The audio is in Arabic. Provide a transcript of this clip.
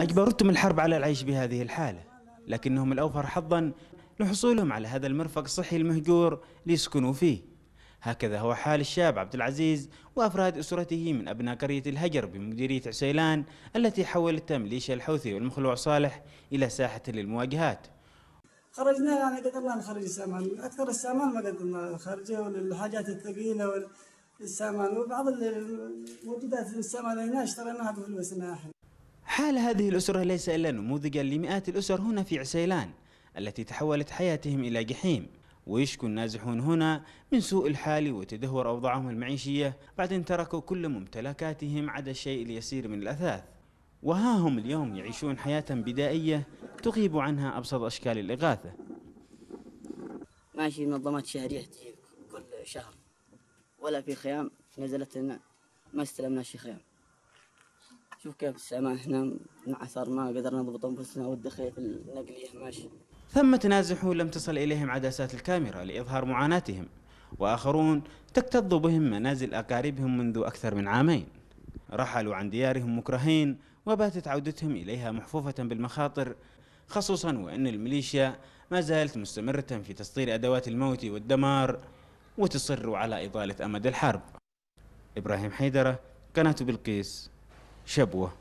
أجبرتهم الحرب على العيش بهذه الحالة لكنهم الأوفر حظا لحصولهم على هذا المرفق الصحي المهجور ليسكنوا فيه. هكذا هو حال الشاب عبد العزيز وأفراد أسرته من أبناء قرية الهجر بمديرية عسيلان التي حولتها ميليشيا الحوثي والمخلوع صالح إلى ساحة للمواجهات. خرجنا يعني قدرنا نخرج السامان. أكثر السامان ما قدرنا نخرجه والحاجات الثقيلة والسامان. وبعض الموجودات السامان هنا اشتريناها بفلوسنا حال هذه الأسرة ليس إلا نموذجا لمئات الأسر هنا في عسيلان التي تحولت حياتهم إلى جحيم. ويشكو النازحون هنا من سوء الحال وتدهور أوضاعهم المعيشية بعد أن تركوا كل ممتلكاتهم عدا الشيء اليسير من الأثاث. وها هم اليوم يعيشون حياة بدائية تغيب عنها أبسط أشكال الإغاثة. ماشي منظمات شهرية كل شهر. ولا في خيام نزلت لنا ما استلمنا شي خيام. شوف كيف السامان إحنا مع آثار ما قدرنا نضبط أنفسنا والدخيل النقلية ماشي. ثمة نازحون لم تصل إليهم عدسات الكاميرا لإظهار معاناتهم وآخرون تكتظ بهم منازل أقاربهم منذ أكثر من عامين. رحلوا عن ديارهم مكرهين وباتت عودتهم إليها محفوفة بالمخاطر خصوصا وأن الميليشيا ما زالت مستمرة في تسطير أدوات الموت والدمار وتصر على إطالة أمد الحرب. إبراهيم حيدرة قناة بلقيس. شبوة.